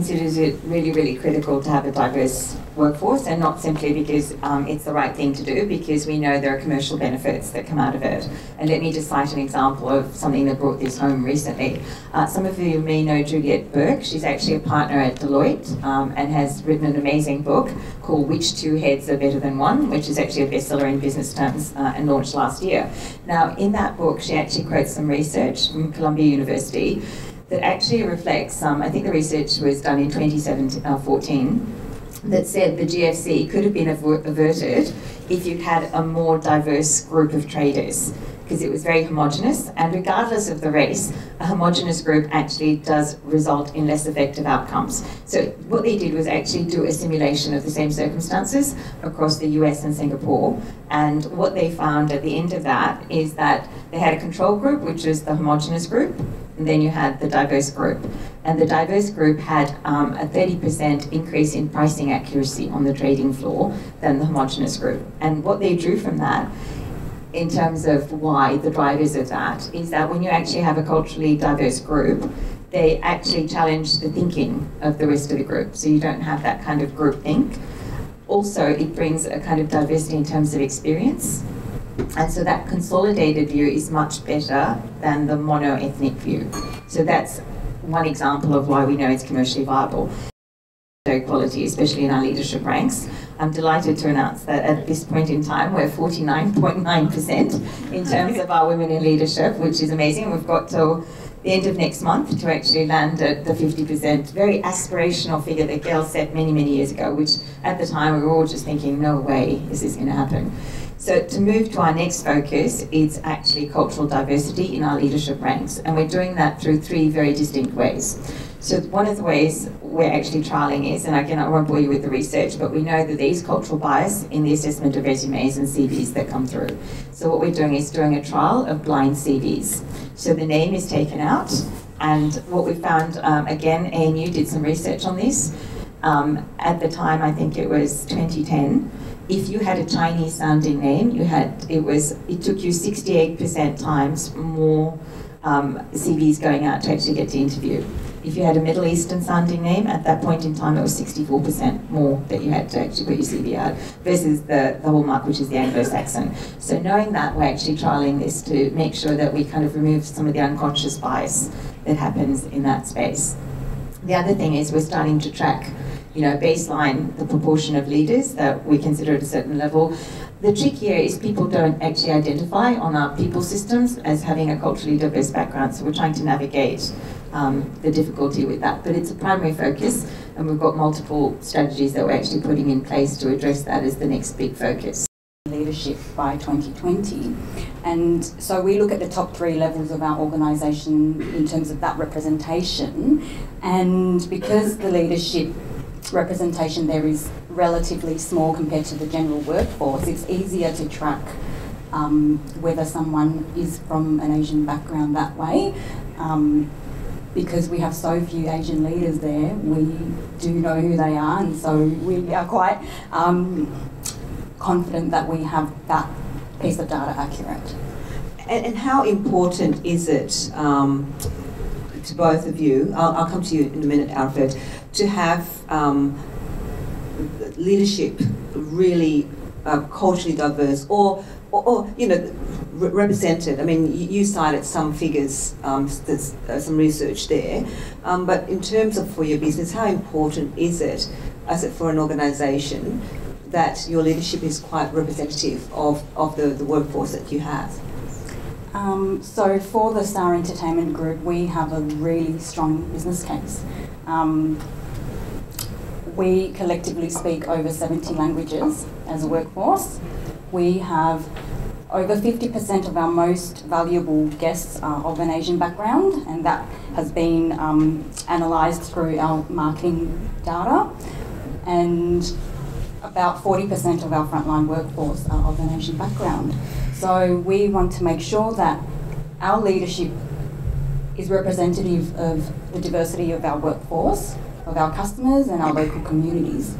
considers it really, really critical to have a diverse workforce, and not simply because um, it's the right thing to do, because we know there are commercial benefits that come out of it. And let me just cite an example of something that brought this home recently. Uh, some of you may know Juliet Bourke. She's actually a partner at Deloitte um, and has written an amazing book called Which Two Heads Are Better Than One, which is actually a bestseller in business terms uh, and launched last year. Now, in that book, she actually quotes some research from Columbia University that actually reflects, um, I think the research was done in 2014, uh, that said the GFC could have been averted if you had a more diverse group of traders because it was very homogenous and regardless of the race a homogenous group actually does result in less effective outcomes. So what they did was actually do a simulation of the same circumstances across the US and Singapore and what they found at the end of that is that they had a control group which was the homogenous group and then you had the diverse group. And the diverse group had um, a 30% increase in pricing accuracy on the trading floor than the homogenous group. And what they drew from that in terms of why the drivers of that is that when you actually have a culturally diverse group, they actually challenge the thinking of the rest of the group. So you don't have that kind of group think. Also, it brings a kind of diversity in terms of experience. And so that consolidated view is much better than the mono-ethnic view. So that's one example of why we know it's commercially viable. Equality, especially in our leadership ranks. I'm delighted to announce that at this point in time, we're 49.9% in terms of our women in leadership, which is amazing. We've got till the end of next month to actually land at the 50%, very aspirational figure that Gail set many, many years ago, which at the time we were all just thinking, no way is this going to happen. So to move to our next focus, it's actually cultural diversity in our leadership ranks, and we're doing that through three very distinct ways. So one of the ways we're actually trialling is, and again I won't bore you with the research, but we know that there is cultural bias in the assessment of resumes and CVs that come through. So what we're doing is doing a trial of blind CVs. So the name is taken out, and what we found, um, again, ANU did some research on this. Um, at the time, I think it was 2010 if you had a Chinese sounding name, you had it was it took you 68% times more um, CVs going out to actually get to interview. If you had a Middle Eastern sounding name, at that point in time, it was 64% more that you had to actually put your CV out versus the, the hallmark, which is the Anglo-Saxon. So knowing that, we're actually trialing this to make sure that we kind of remove some of the unconscious bias that happens in that space. The other thing is we're starting to track you know, baseline the proportion of leaders that we consider at a certain level. The trick here is people don't actually identify on our people systems as having a culturally diverse background, so we're trying to navigate um, the difficulty with that. But it's a primary focus, and we've got multiple strategies that we're actually putting in place to address that as the next big focus. Leadership by 2020. And so we look at the top three levels of our organisation in terms of that representation. And because the leadership representation there is relatively small compared to the general workforce, it's easier to track um, whether someone is from an Asian background that way. Um, because we have so few Asian leaders there, we do know who they are, and so we are quite um, confident that we have that piece of data accurate. And, and how important is it um, to both of you? I'll, I'll, come to you in a minute, Alfred to have um, leadership really uh, culturally diverse or, or, or you know, re represented. I mean, you, cited some figures, um, there's uh, some research there, um, but in terms of for your business, how important is it, as it for an organisation, that your leadership is quite representative of, of the, the workforce that you have? Um, so for the Star Entertainment Group, we have a really strong business case. Um, we collectively speak over 70 languages as a workforce. We have over 50% of our most valuable guests are of an Asian background, and that has been um, analysed through our marketing data. And about 40% of our frontline workforce are of an Asian background. So we want to make sure that our leadership is representative of the diversity of our workforce of our customers and our local communities.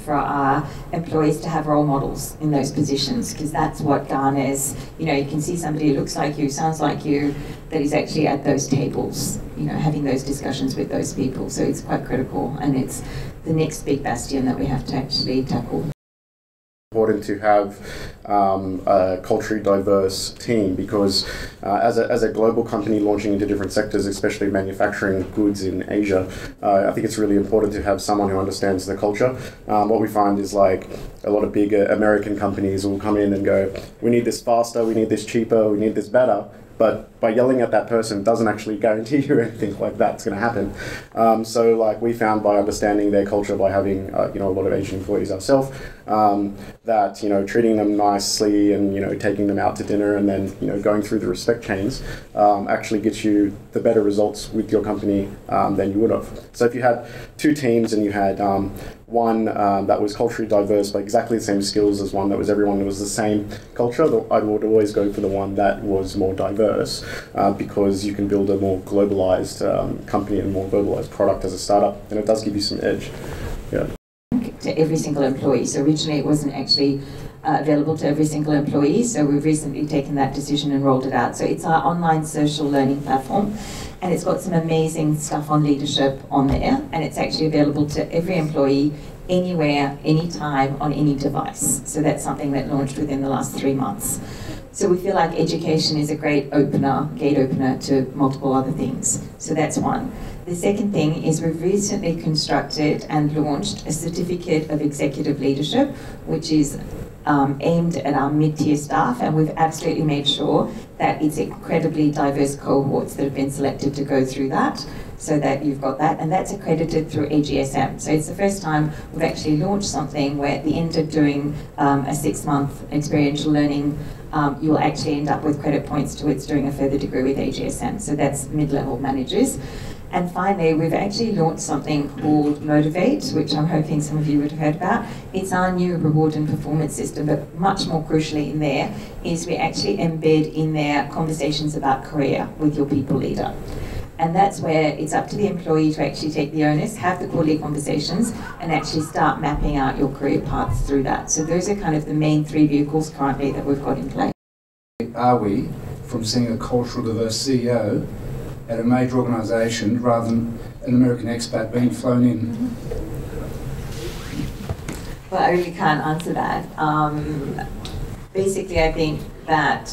for our employees to have role models in those positions because that's what garners, you know, you can see somebody who looks like you, sounds like you, that is actually at those tables, you know, having those discussions with those people. So it's quite critical and it's the next big bastion that we have to actually tackle important to have um, a culturally diverse team because uh, as, a, as a global company launching into different sectors, especially manufacturing goods in Asia, uh, I think it's really important to have someone who understands the culture. Um, what we find is like a lot of big uh, American companies will come in and go, we need this faster, we need this cheaper, we need this better but by yelling at that person doesn't actually guarantee you anything like that's going to happen. Um, so like we found by understanding their culture, by having uh, you know a lot of Asian employees ourselves, um, that you know treating them nicely and you know taking them out to dinner and then you know going through the respect chains um, actually gets you the better results with your company um, than you would have. So if you had two teams and you had um, one um, that was culturally diverse but exactly the same skills as one that was everyone that was the same culture, I would always go for the one that was more diverse uh, because you can build a more globalized um, company and more globalized product as a startup, and it does give you some edge. Yeah. To every single employee. So originally it wasn't actually uh, available to every single employee. So we've recently taken that decision and rolled it out. So it's our online social learning platform and it's got some amazing stuff on leadership on there and it's actually available to every employee anywhere, anytime, on any device. So that's something that launched within the last three months. So we feel like education is a great opener, gate opener to multiple other things. So that's one. The second thing is we've recently constructed and launched a certificate of executive leadership, which is um, aimed at our mid-tier staff, and we've absolutely made sure that it's incredibly diverse cohorts that have been selected to go through that so that you've got that, and that's accredited through AGSM. So it's the first time we've actually launched something where at the end of doing um, a six-month experiential learning, um, you'll actually end up with credit points towards doing a further degree with AGSM. So that's mid-level managers. And finally, we've actually launched something called Motivate, which I'm hoping some of you would have heard about. It's our new reward and performance system, but much more crucially in there is we actually embed in there conversations about career with your people leader. And that's where it's up to the employee to actually take the onus, have the quarterly conversations, and actually start mapping out your career paths through that. So those are kind of the main three vehicles currently that we've got in place. Are we from seeing a cultural diverse CEO at a major organisation rather than an American expat being flown in? Well, I really can't answer that. Um, basically, I think that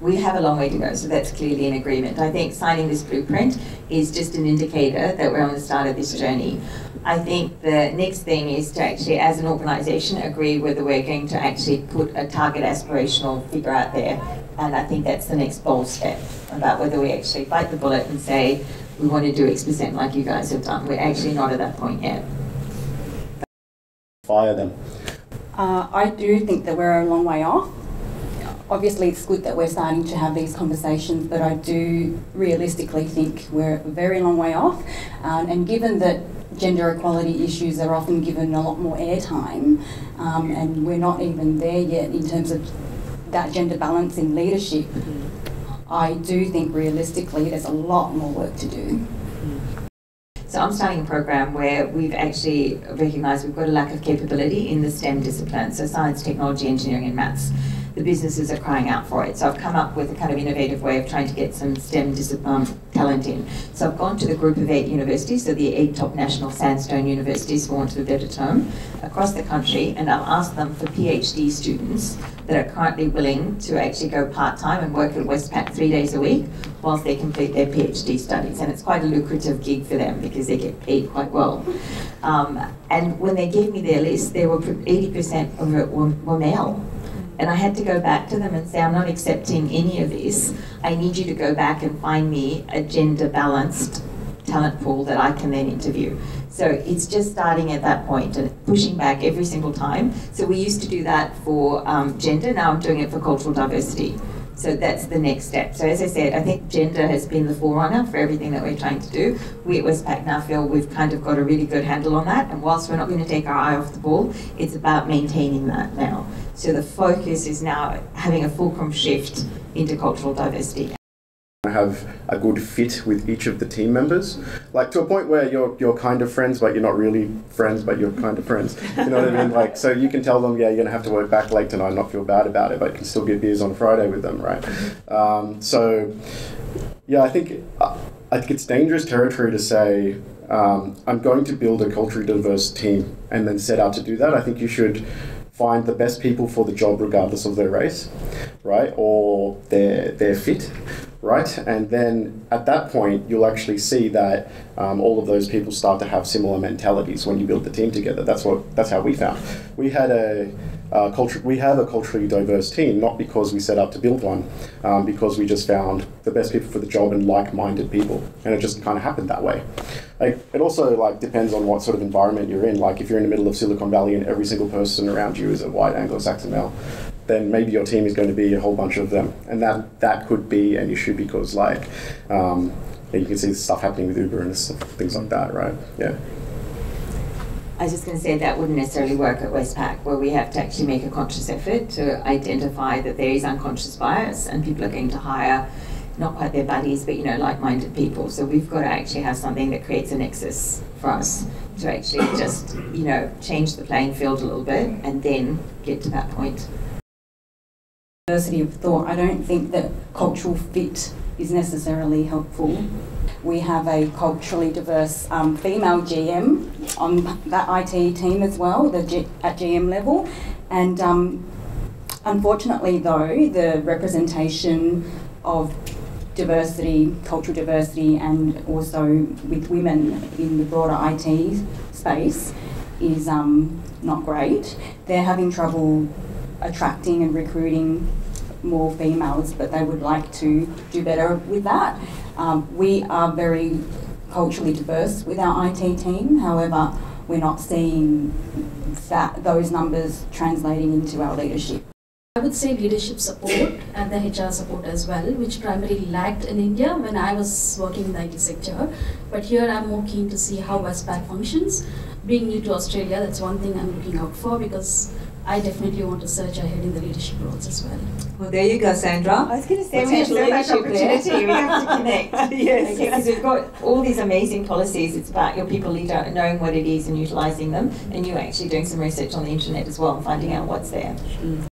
we have a long way to go, so that's clearly an agreement. I think signing this blueprint is just an indicator that we're on the start of this journey. I think the next thing is to actually, as an organisation, agree whether we're going to actually put a target aspirational figure out there. And I think that's the next bold step about whether we actually bite the bullet and say, we want to do X percent like you guys have done. We're actually not at that point yet. Fire them. Uh, I do think that we're a long way off obviously it's good that we're starting to have these conversations, but I do realistically think we're a very long way off. Um, and given that gender equality issues are often given a lot more airtime, um, and we're not even there yet in terms of that gender balance in leadership, I do think realistically there's a lot more work to do. So I'm starting a program where we've actually recognised we've got a lack of capability in the STEM disciplines, so science, technology, engineering and maths the businesses are crying out for it. So I've come up with a kind of innovative way of trying to get some STEM um, talent in. So I've gone to the group of eight universities, so the eight top national sandstone universities, for want of a better term, across the country, and I've asked them for PhD students that are currently willing to actually go part-time and work at Westpac three days a week whilst they complete their PhD studies. And it's quite a lucrative gig for them because they get paid quite well. Um, and when they gave me their list, they were 80% of it were, were male. And I had to go back to them and say, I'm not accepting any of this. I need you to go back and find me a gender balanced talent pool that I can then interview. So it's just starting at that point and pushing back every single time. So we used to do that for um, gender, now I'm doing it for cultural diversity. So that's the next step. So as I said, I think gender has been the forerunner for everything that we're trying to do. We at Westpac now feel we've kind of got a really good handle on that. And whilst we're not going to take our eye off the ball, it's about maintaining that now. So the focus is now having a fulcrum shift into cultural diversity. I have a good fit with each of the team members, like to a point where you're you're kind of friends, but you're not really friends, but you're kind of friends. You know what I mean? Like, so you can tell them, yeah, you're gonna have to work back late tonight, not feel bad about it, but you can still get beers on Friday with them, right? Um, so, yeah, I think I think it's dangerous territory to say um, I'm going to build a culturally diverse team and then set out to do that. I think you should find the best people for the job regardless of their race, right, or their their fit, right, and then at that point you'll actually see that um, all of those people start to have similar mentalities when you build the team together. That's what that's how we found. We had a uh, culture, we have a culturally diverse team, not because we set out to build one, um, because we just found the best people for the job and like-minded people, and it just kind of happened that way. Like, it also like depends on what sort of environment you're in. Like, if you're in the middle of Silicon Valley and every single person around you is a white Anglo-Saxon male, then maybe your team is going to be a whole bunch of them, and that that could be an issue because like. Um, you can see stuff happening with Uber and things like that, right? Yeah. I was just going to say that wouldn't necessarily work at Westpac, where we have to actually make a conscious effort to identify that there is unconscious bias and people are going to hire not quite their buddies, but you know, like-minded people. So we've got to actually have something that creates a nexus for us to actually just, you know, change the playing field a little bit and then get to that point. Diversity of thought. I don't think that cultural fit is necessarily helpful we have a culturally diverse um, female GM on that IT team as well, the G- at GM level. And um, unfortunately, though, the representation of diversity, cultural diversity, and also with women in the broader IT space is um, not great. They're having trouble attracting and recruiting more females, but they would like to do better with that. Um, we are very culturally diverse with our IT team, however, we're not seeing that those numbers translating into our leadership. I would say leadership support and the HR support as well, which primarily lacked in India when I was working in the IT sector. But here I'm more keen to see how Westpac functions. Being new to Australia, that's one thing I'm looking out for because I definitely want to search ahead in the leadership roles as well. Well, there you go, Sandra. I was going to say we have so much opportunity. we have to connect. yes, because we've got all these amazing policies. It's about your people leader knowing what it is and utilising them, and you actually doing some research on the internet as well and finding out what's there. Mm.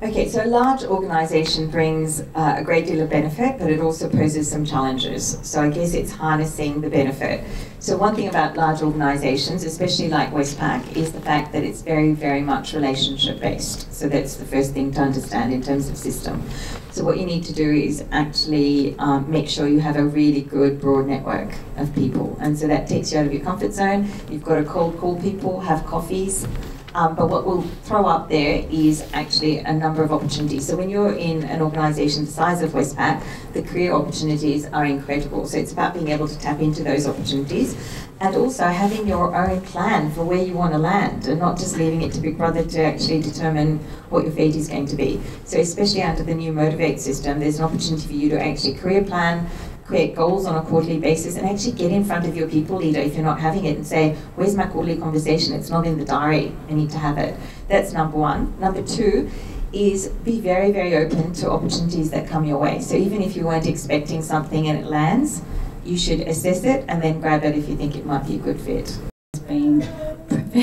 Okay, so a large organisation brings uh, a great deal of benefit, but it also poses some challenges. So I guess it's harnessing the benefit. So one thing about large organisations, especially like Westpac, is the fact that it's very, very much relationship based. So that's the first thing to understand in terms of system. So what you need to do is actually um, make sure you have a really good broad network of people, and so that takes you out of your comfort zone. You've got to cold call people, have coffees. Um, but what we'll throw up there is actually a number of opportunities. So when you're in an organisation the size of Westpac, the career opportunities are incredible. So it's about being able to tap into those opportunities and also having your own plan for where you want to land and not just leaving it to Big Brother to actually determine what your fate is going to be. So especially under the new Motivate system, there's an opportunity for you to actually career plan, create goals on a quarterly basis and actually get in front of your people leader if you're not having it and say, Where's my quarterly conversation? It's not in the diary. I need to have it. That's number one. Number two is be very, very open to opportunities that come your way. So even if you weren't expecting something and it lands, you should assess it and then grab it if you think it might be a good fit.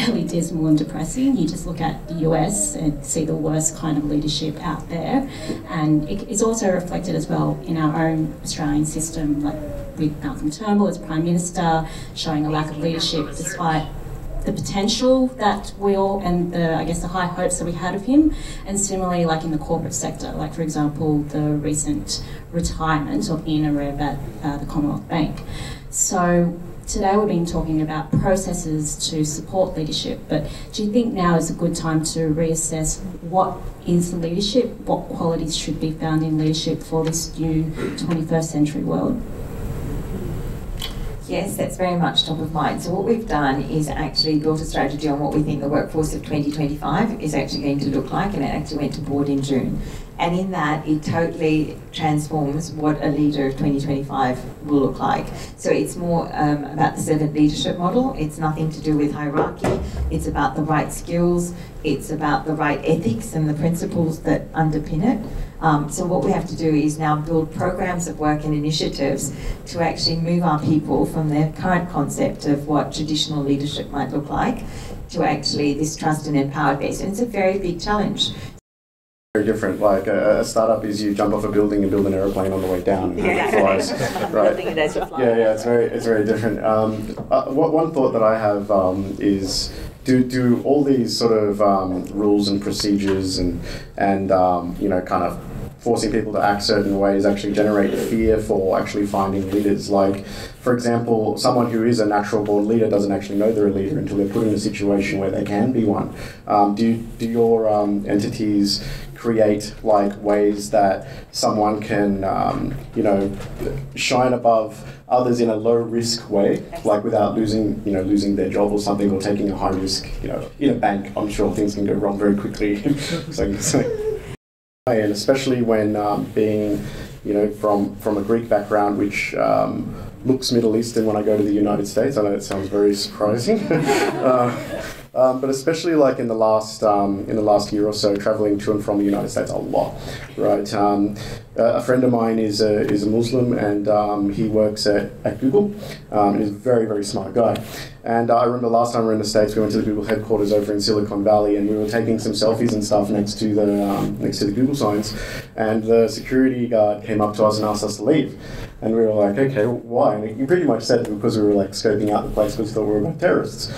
It's fairly dismal and depressing. You just look at the US and see the worst kind of leadership out there. And it is also reflected as well in our own Australian system, like with Malcolm Turnbull as Prime Minister, showing a lack of leadership despite the potential that we all and the I guess the high hopes that we had of him, and similarly like in the corporate sector, like for example the recent retirement of Ian Narev at uh, the Commonwealth Bank. So today we've been talking about processes to support leadership, but do you think now is a good time to reassess what is leadership, what qualities should be found in leadership for this new 21st century world? Yes, that's very much top of mind. So what we've done is actually built a strategy on what we think the workforce of 2025 is actually going to look like, and it actually went to board in June. And in that, it totally transforms what a leader of 2025 will look like. So it's more um, about the servant leadership model. It's nothing to do with hierarchy. It's about the right skills. It's about the right ethics and the principles that underpin it. Um, so what we have to do is now build programs of work and initiatives to actually move our people from their current concept of what traditional leadership might look like to actually this trust and empowered base. And it's a very big challenge. Very different. Like a, a startup is you jump off a building and build an aeroplane on the way down and it flies, right? It as you fly. Yeah, yeah, it's very, it's very different. Um, uh, what, one thought that I have um, is do, do all these sort of um, rules and procedures and and um, you know kind of forcing people to act certain ways actually generate fear for actually finding leaders. Like, for example, someone who is a natural born leader doesn't actually know they're a leader until they're put in a situation where they can be one. Um, do, do your um, entities create like ways that someone can, um, you know, shine above others in a low risk way, like without losing, you know, losing their job or something, or taking a high risk, you know, in a bank. I'm sure things can go wrong very quickly. so, so and especially when um, being, you know, from from a Greek background, which um, looks Middle Eastern when I go to the United States. I know it sounds very surprising, uh, um, but especially like in the last um, in the last year or so, traveling to and from the United States a lot, right? Um, a friend of mine is a, is a Muslim and um, he works at, at Google. Um, he's a very, very smart guy. And I remember last time we were in the States, we went to the Google headquarters over in Silicon Valley and we were taking some selfies and stuff next to the, um, next to the Google signs. And the security guard came up to us and asked us to leave. And we were like, okay, why? And he pretty much said it because we were like scoping out the place because we thought we were about terrorists.